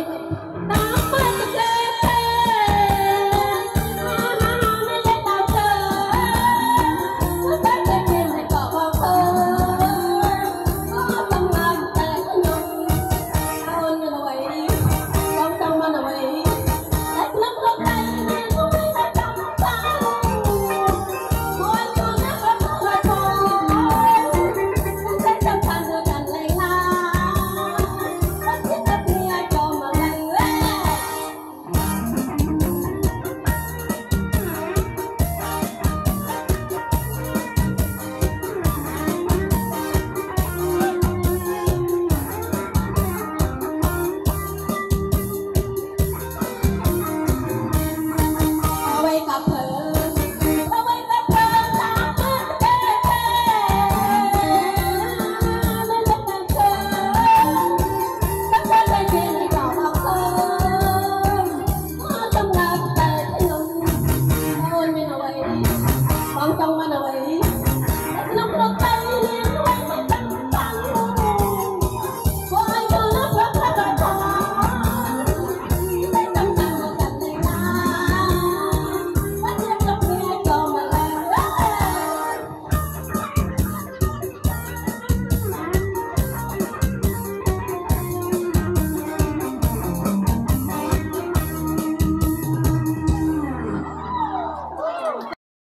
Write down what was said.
bye.